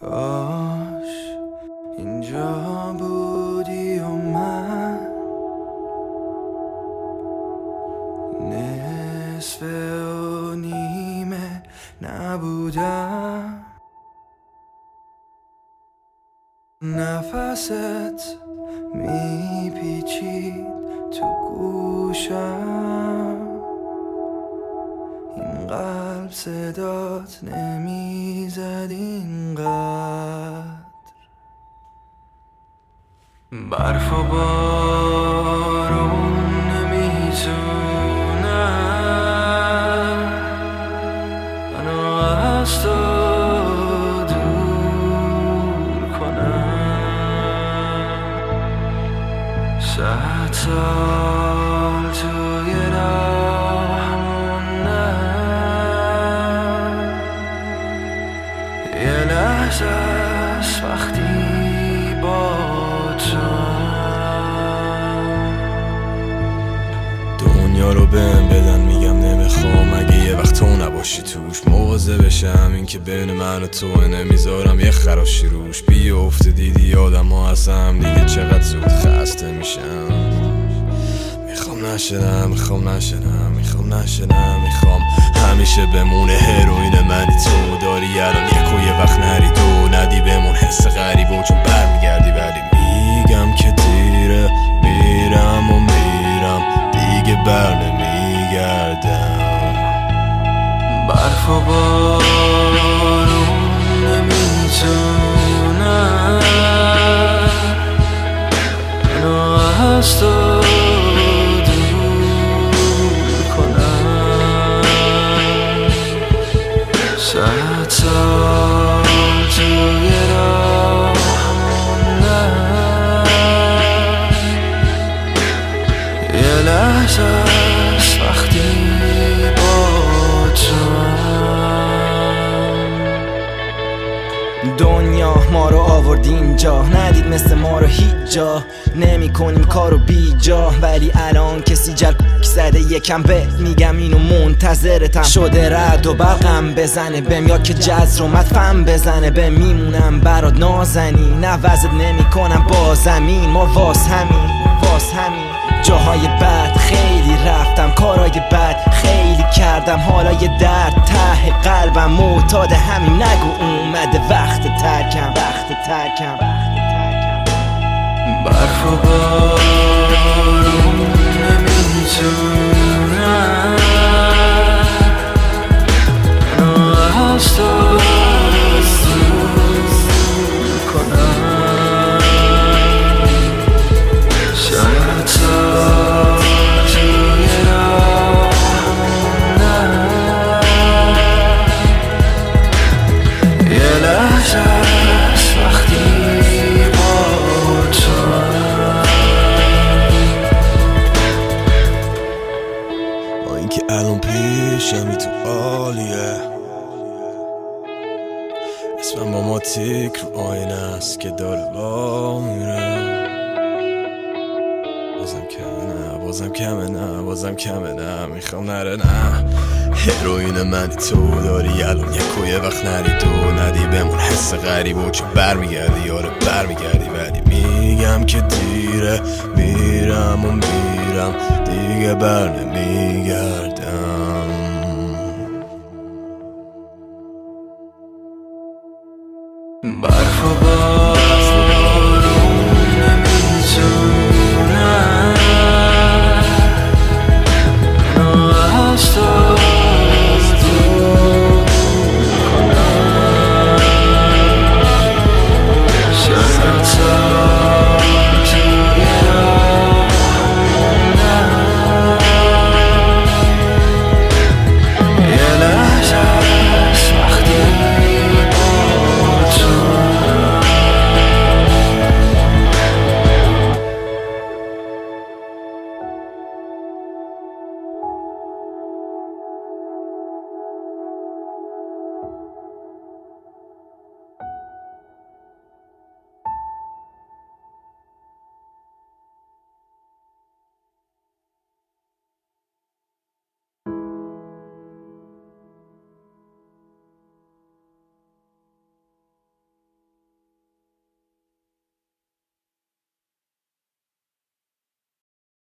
کاش اینجا بودی و من نصف و نیمه نبودم. نفست میپیچید تو گوشم. قلب صدات نمی‌زد اینقدر. برف و بارون نمی‌تونن منو از تو دور کنن صد لحظه است وقتی دنیا رو بهم بدن میگم نمی‌خوام. اگه یه وقت تو نباشی توش موضع بشم. این که بین من و تو نمی‌ذارم یه خراشی روش. بیفته دیدی یادم ها هستم. دیگه چقدر زود خسته میشم. می‌خوام نشنم می‌خوام نشنم می‌خوام نشنم می‌خوام همیشه بمونه هروین منی تو داری الان یک و یه وقت نری تو. ندی بمون حس غریب و چون برمیگردی ولی میگم که I told you. دنیا ما رو آورد اینجا. ندید مثل ما رو هیچ جا. نمی کنیم کارو بی جا. ولی الان کسی جل زده. یکم به میگم اینو منتظرتم. شده رد و برقم بزنه. بهم یا که جز رو مدفم بزنه. به میمونم برات نازنی نوزت نمی کنم. با زمین. ما واس همین. واس همین. جاهای بد. خیلی رفتم. کارهای بد. خیلی کردم. حالا یه درد ته معتاد همین نگو اومده وقت ترکم وقت ترکم برف و بارون با رو آینه است که داره وا میره. بازم کمه نه بازم کمه نه بازم کمه نه. می‌خوام نره نه. هروین منی تو داری الان یک و یه وقت نری تو. ندی بمون حس غریب و چه برمیگردی؟ یاره برمیگردی ولی میگم که دیره میرم و میرم. دیگه بر نمیگردم برف